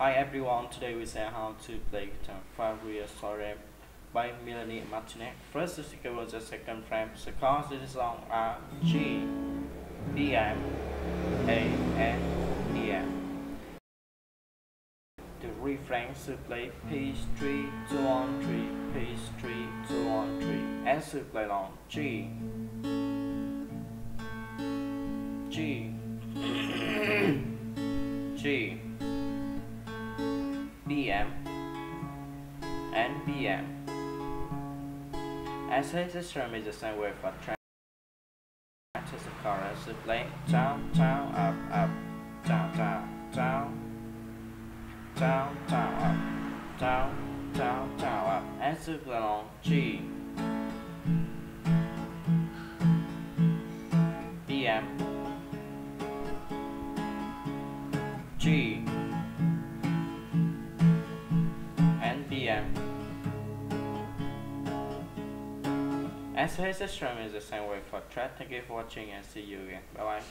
Hi everyone, today we say how to play guitar Faerie Soirée by Melanie Martinez. First second was the second frame. The chords of the song are G, B, M, A, and E, M. The refrain to play P, 3, 2, 1, 3, P, 3, 2, 1, 3, and to play along G, G, G. BM and BM. As his system is the same way for track to the to play down, down, up, up, down, down, down, down, down, up, down, down, down, up, and to along G. BM G BM. As his stream is the same way for chat. Thank you for watching and see you again. Bye bye.